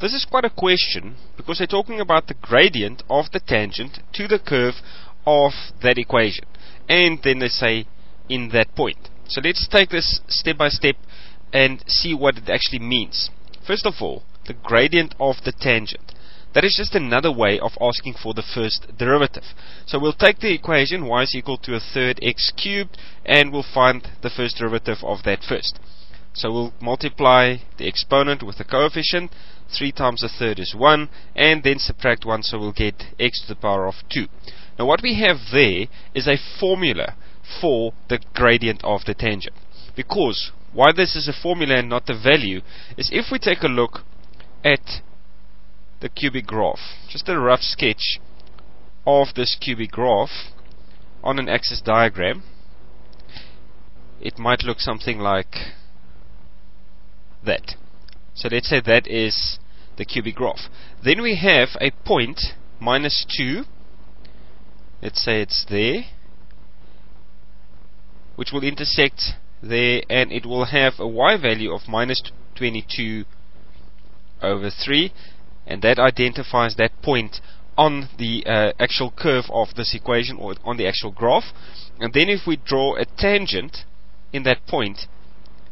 this is quite a question because they're talking about the gradient of the tangent to the curve of that equation. And then they say in that point. So let's take this step by step and see what it actually means. First of all, the gradient of the tangent. That is just another way of asking for the first derivative. So we'll take the equation y is equal to a third x cubed and we'll find the first derivative of that first. So we'll multiply the exponent with the coefficient. 3 times a third is 1 and then subtract 1 so we'll get x to the power of 2. Now what we have there is a formula for the gradient of the tangent. Because why this is a formula and not the value is if we take a look at the cubic graph, just a rough sketch of this cubic graph on an axis diagram, it might look something like that. So let's say that is the cubic graph. Then we have a point minus 2. Let's say it's there. Which will intersect there and it will have a y value of minus 22 over 3 and that identifies that point on the uh, actual curve of this equation or on the actual graph and then if we draw a tangent in that point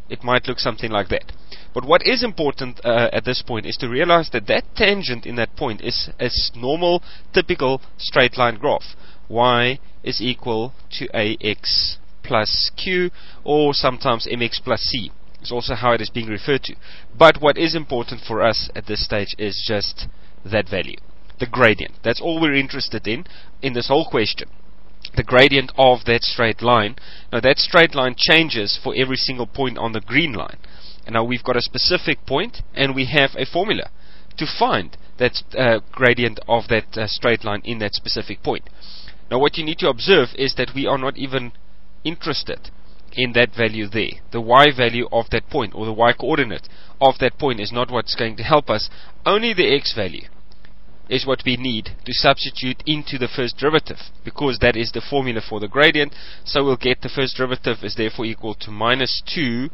it might look something like that but what is important uh, at this point is to realize that that tangent in that point is a normal typical straight line graph. Y is equal to ax plus q or sometimes mx plus c. It's also how it is being referred to. But what is important for us at this stage is just that value the gradient. That's all we're interested in in this whole question the gradient of that straight line. Now that straight line changes for every single point on the green line and now we've got a specific point and we have a formula to find that uh, gradient of that uh, straight line in that specific point now what you need to observe is that we are not even interested in that value there. The y value of that point or the y coordinate of that point is not what's going to help us. Only the x value is what we need to substitute into the first derivative because that is the formula for the gradient. So we'll get the first derivative is therefore equal to minus 2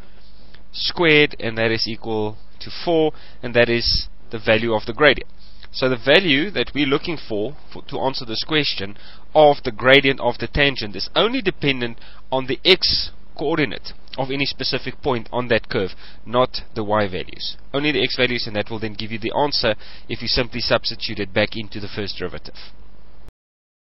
squared and that is equal to 4 and that is the value of the gradient. So the value that we're looking for, for, to answer this question of the gradient of the tangent is only dependent on the x coordinate of any specific point on that curve, not the y values. Only the x values and that will then give you the answer if you simply substitute it back into the first derivative.